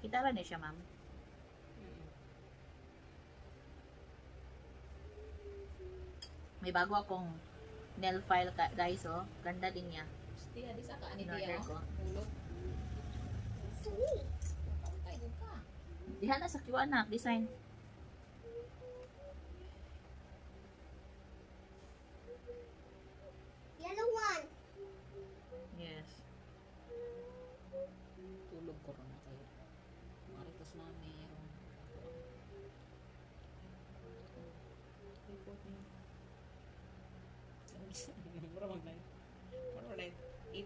Kita ra ni siya, ma'am. May bago akong nail file ka, guys, oh. Ganda din niya. Gusti, adi sa ka, ani tiya, ko. oh. Diha na sa kiwa anak, design.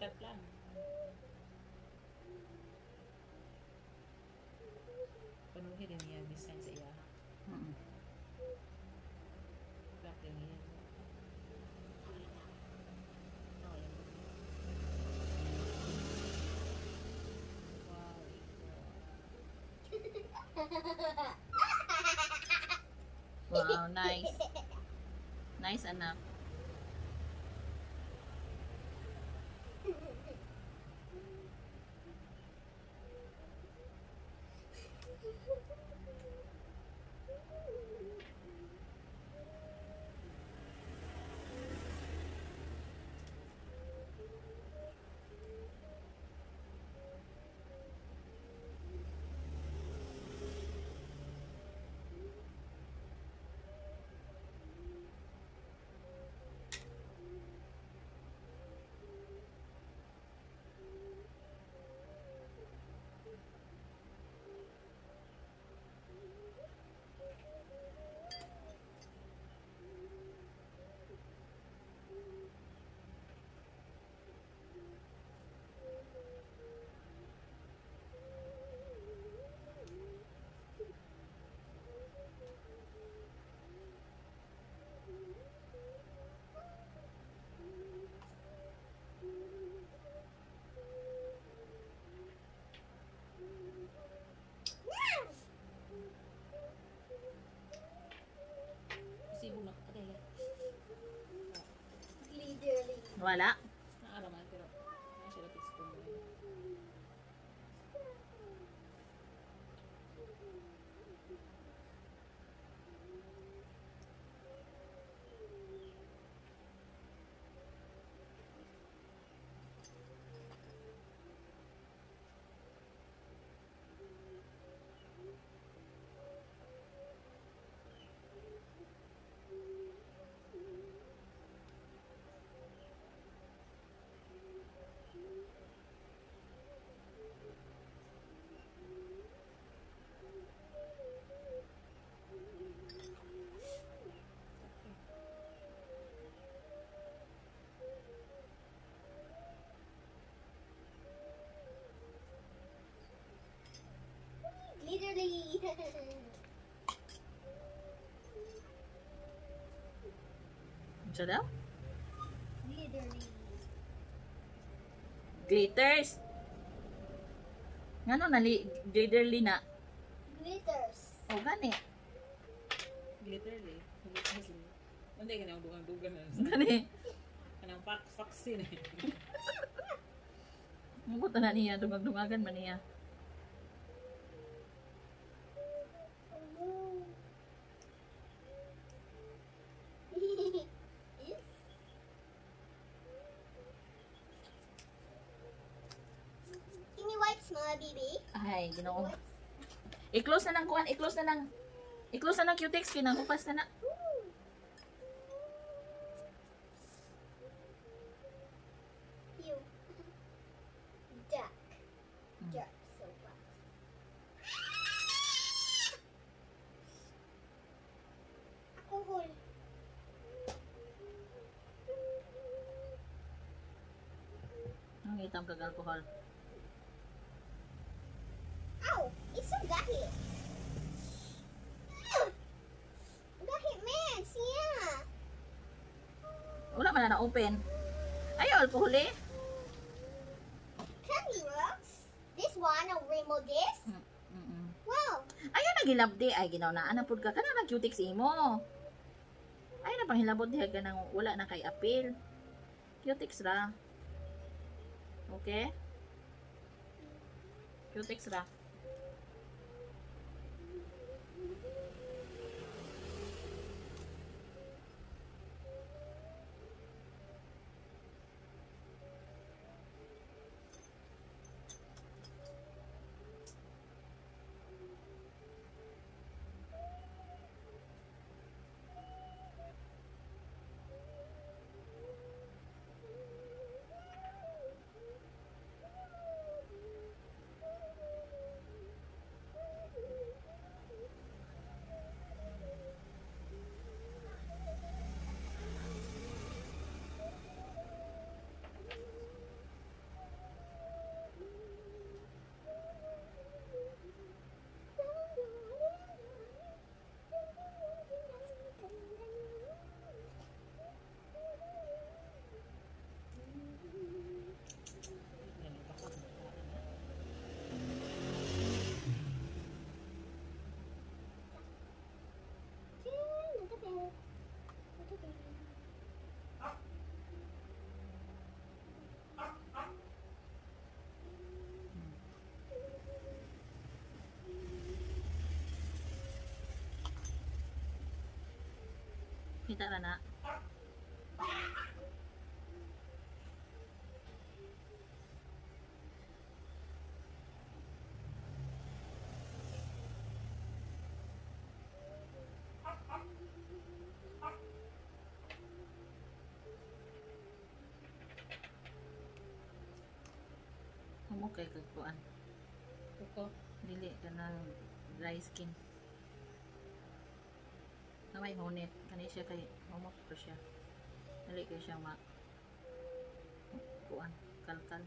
Itat lang. Panuhin din niya design sa iya. Mm Black din niya. Oh, yan. Wow. Wow, nice. Nice, anak. Voilà, Daw? Literally. Glitters. Ngano nali glitterly na? Glitters. Oh, gani. Literally. Literally. Hindi ka na dugang-dugan na. Gani. Kanang vaccine eh. Mabot na niya, dungag-dungagan man niya. Ay, ginoo. I-close na lang kuan, i-close na lang. I-close na lang cutex, kinangkupas na na. Duck. Hmm. Ang itam kag Na na-open. Ayaw, alcohol eh. Candy rocks. This one, I'll remove this. Mm, mm-mm. Wow. Ayaw na gilabdi. Ay, ginaw na. Ano pud ka? Kana na cutex imo. Ay, na panghilabot diha ka nang wala na kay apil. Cutex ra. Okay? Cutex ra. Kita na na. Amo kay kagkuan. Kuko. Dili ka ng dry skin. Naway honit. Kani siya kay humok ko siya. Dili kay siya ma kuan kalkal.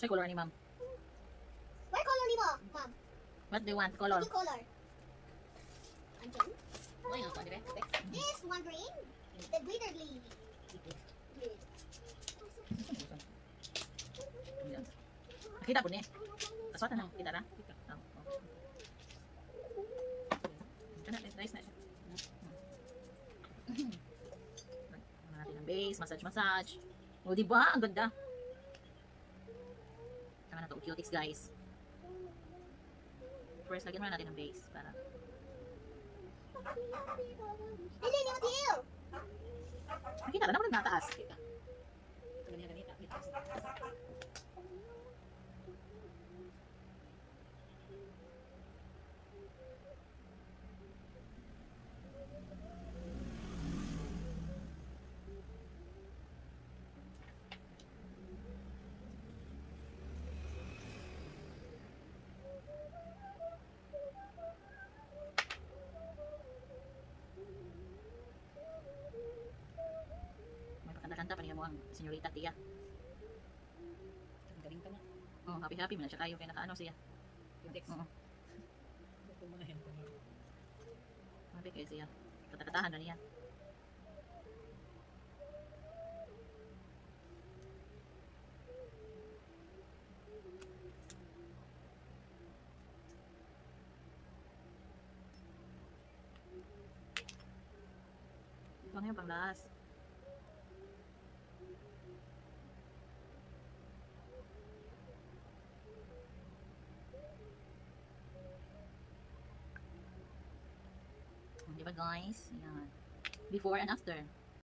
Sa color ni ma'am. What color ni mo, ma'am? What do you want color? What color? Andyan. Ay, ako dire. This one green. The glitter lily. Nakita po ni. Kaswata na. Kita na. Oh. Kana, nice na siya. Ano natin ang base, massage, massage. O, di ba? Ang ganda. Tama na to, cutics guys. First, lagyan muna natin ng base para Dili ni mo tiil. makita na naman nagtataas. Ganyan ganita. May mo ang senyorita tiya. Ang galing ka na. Oh, happy-happy mo na siya kayo kaya nakaano siya. Oo. Mo na yan. Happy kayo siya. Katakatahan na niya. Ito nga Di ba guys? Yan. Before and after.